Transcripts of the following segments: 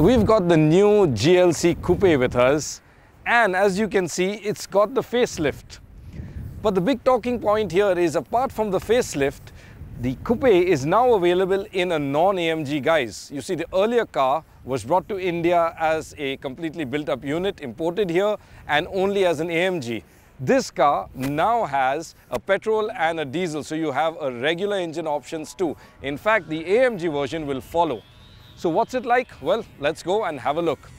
We've got the new GLC Coupe with us and as you can see it's got the facelift. But the big talking point here is apart from the facelift, the Coupe is now available in a non-AMG guise. You see the earlier car was brought to India as a completely built up unit, imported here and only as an AMG. This car now has a petrol and a diesel, so you have a regular engine options too. In fact, the AMG version will follow. So what's it like? Well, let's go and have a look.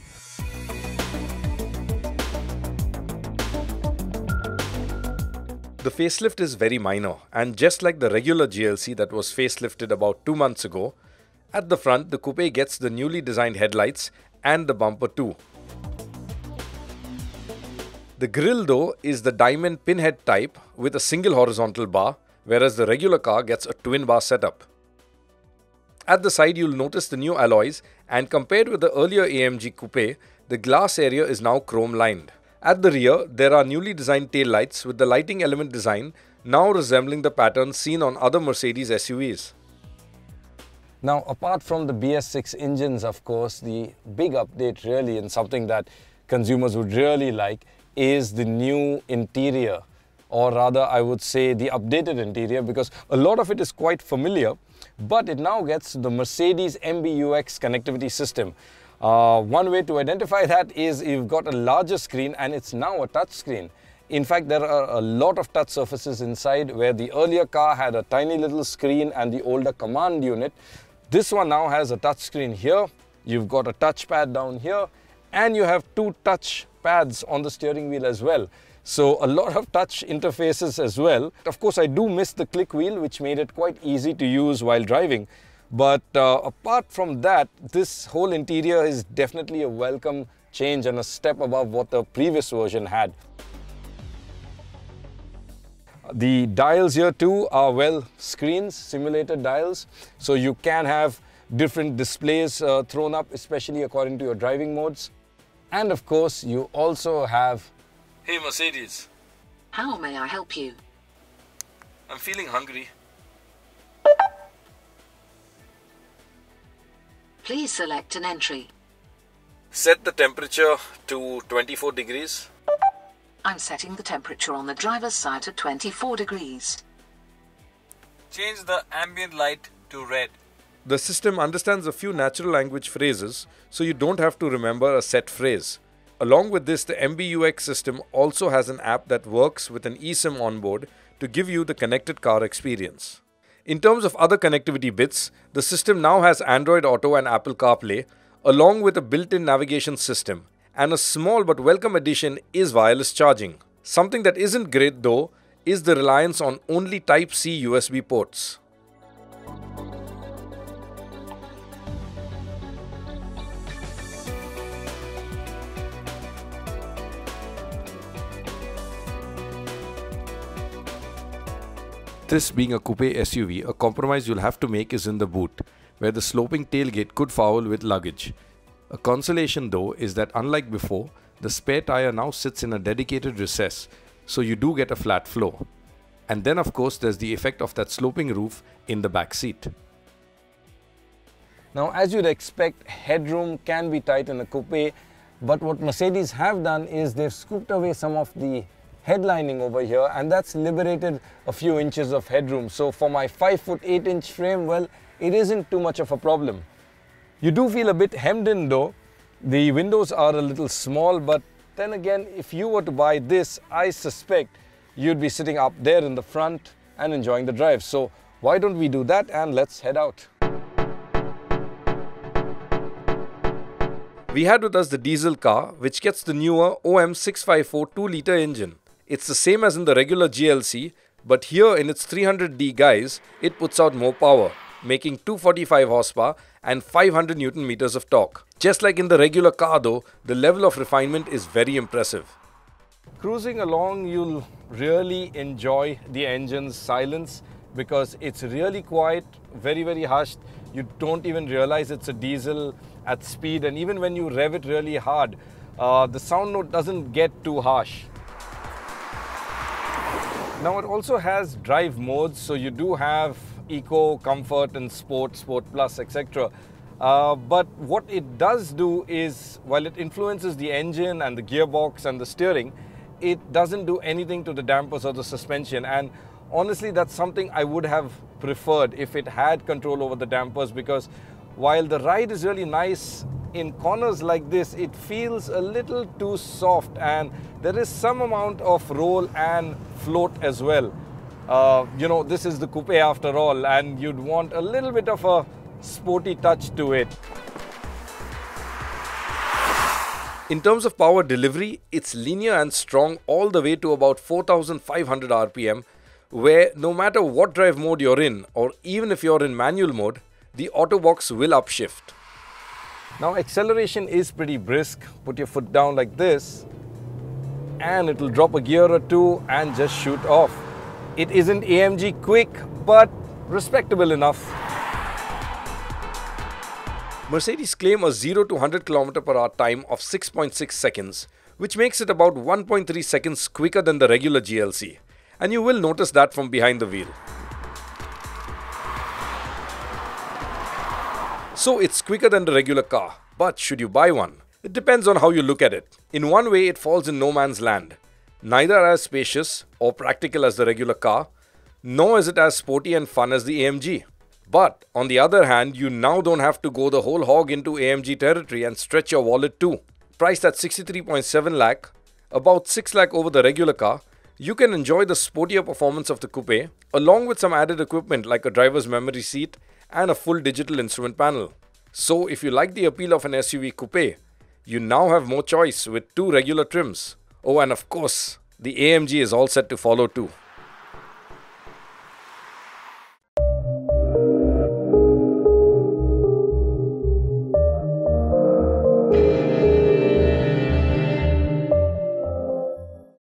The facelift is very minor and just like the regular GLC that was facelifted about 2 months ago, at the front the coupe gets the newly designed headlights and the bumper too. The grille though is the diamond pinhead type with a single horizontal bar whereas the regular car gets a twin bar setup. At the side you'll notice the new alloys and compared with the earlier AMG coupe, the glass area is now chrome lined. At the rear, there are newly designed tail lights with the lighting element design now resembling the pattern seen on other Mercedes SUVs. Now, apart from the BS6 engines, of course, the big update really and something that consumers would really like is the new interior or rather I would say the updated interior because a lot of it is quite familiar but it now gets the Mercedes MBUX connectivity system. Uh, one way to identify that is you've got a larger screen and it's now a touch screen. In fact, there are a lot of touch surfaces inside where the earlier car had a tiny little screen and the older command unit. This one now has a touch screen here. You've got a touchpad down here and you have two touch pads on the steering wheel as well. So a lot of touch interfaces as well. Of course, I do miss the click wheel, which made it quite easy to use while driving. But uh, apart from that, this whole interior is definitely a welcome change and a step above what the previous version had. The dials here too are well screens, simulated dials. So you can have different displays uh, thrown up, especially according to your driving modes. And of course, you also have... Hey Mercedes. How may I help you? I'm feeling hungry. Please select an entry. Set the temperature to 24 degrees. I'm setting the temperature on the driver's side to 24 degrees. Change the ambient light to red. The system understands a few natural language phrases, so you don't have to remember a set phrase. Along with this, the MBUX system also has an app that works with an eSIM onboard to give you the connected car experience. In terms of other connectivity bits, the system now has Android Auto and Apple CarPlay, along with a built-in navigation system. And a small but welcome addition is wireless charging. Something that isn't great though is the reliance on only Type-C USB ports. This being a coupe SUV, a compromise you'll have to make is in the boot, where the sloping tailgate could foul with luggage. A consolation though is that unlike before, the spare tire now sits in a dedicated recess, so you do get a flat floor. And then of course there's the effect of that sloping roof in the back seat. Now as you'd expect, headroom can be tight in a coupe, but what Mercedes have done is they've scooped away some of the headlining over here and that's liberated a few inches of headroom. So for my 5 foot 8 inch frame, well, it isn't too much of a problem. You do feel a bit hemmed in though. The windows are a little small, but then again, if you were to buy this, I suspect you'd be sitting up there in the front and enjoying the drive. So why don't we do that and let's head out. We had with us the diesel car, which gets the newer OM654 2-litre engine. It's the same as in the regular GLC, but here in its 300D guise, it puts out more power, making 245 horsepower and 500 newton meters of torque. Just like in the regular car though, the level of refinement is very impressive. Cruising along, you'll really enjoy the engine's silence because it's really quiet, very, very hushed. You don't even realize it's a diesel at speed and even when you rev it really hard, uh, the sound note doesn't get too harsh. Now it also has drive modes, so you do have eco, comfort and sport, sport plus, etc. Uh, but what it does do is, while it influences the engine and the gearbox and the steering, it doesn't do anything to the dampers or the suspension. And honestly, that's something I would have preferred if it had control over the dampers because while the ride is really nice in corners like this, it feels a little too soft and there is some amount of roll and float as well. Uh, you know, this is the coupe after all, and you'd want a little bit of a sporty touch to it. In terms of power delivery, it's linear and strong all the way to about 4500 RPM, where no matter what drive mode you're in, or even if you're in manual mode, the auto box will upshift. Now acceleration is pretty brisk. Put your foot down like this and it'll drop a gear or two and just shoot off. It isn't AMG quick, but respectable enough. Mercedes claim a 0 to 100 km per hour time of 6.6 seconds, which makes it about 1.3 seconds quicker than the regular GLC. And you will notice that from behind the wheel. So it's quicker than the regular car, but should you buy one? It depends on how you look at it. In one way, it falls in no man's land. Neither as spacious or practical as the regular car, nor is it as sporty and fun as the AMG. But on the other hand, you now don't have to go the whole hog into AMG territory and stretch your wallet too. Priced at 63.7 lakh, about 6 lakh over the regular car, you can enjoy the sportier performance of the coupe along with some added equipment like a driver's memory seat and a full digital instrument panel. So if you like the appeal of an SUV coupe, you now have more choice with two regular trims. Oh, and of course, the AMG is all set to follow too.